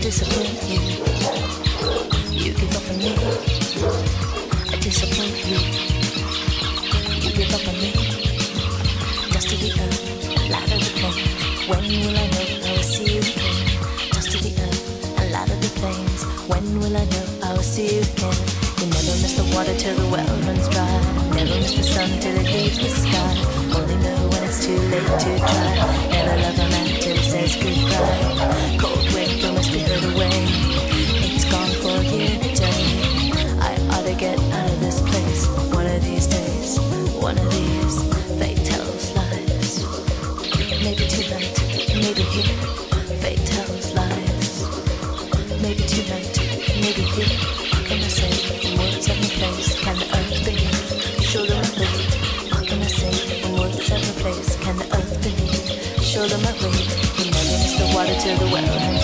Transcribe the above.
disappoint you. You give up on me. I disappoint you. You give up on me. Dust to the earth, light of the plains. When will I know I will see you again? Dust to the earth, and light of the plains. When will I know I will see you again? You never miss the water till the well runs dry. Never miss the sun till it leaves the sky. Only know when it's too late to try. Never love a man till he says goodbye. Maybe tonight, maybe here. Fate tells lies. Maybe tonight, maybe here. Can I say the words have no place? Can the earth beneath shoulder my weight? Can I say the words have no place? Can the earth beneath shoulder my weight? Never miss the water till the well